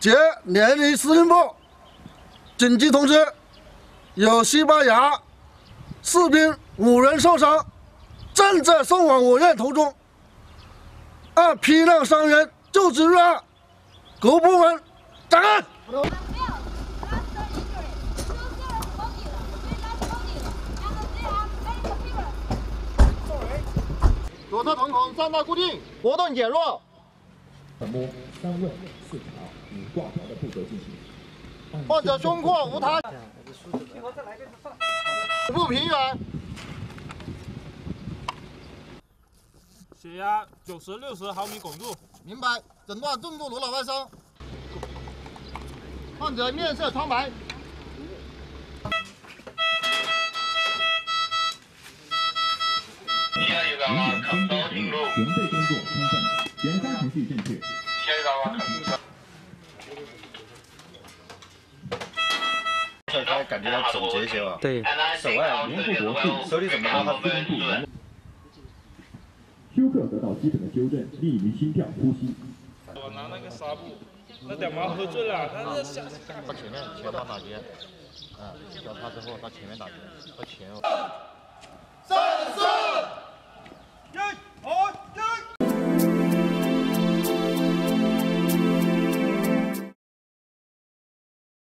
接联谊司令部紧急通知，有西班牙士兵五人受伤，正在送往我院途中。按批量伤员救治预案，各部门展开。左侧瞳孔状态固定，活动减弱。按摩、三问、四查，以挂表的步骤进行。患者胸廓无他，腹部平原，血压九十六十毫米汞柱。明白。诊断重度颅脑外伤。患者面色苍白。检查程序正确。这他感觉要总结一些吧？对，手腕，联合国是手里怎么拿它施工部门。休克得到基本的纠正，利于心跳呼吸。我拿那个纱布，那屌毛喝醉了，他那下。到前面前方打劫，嗯，脚踏之后他前面打劫，到前。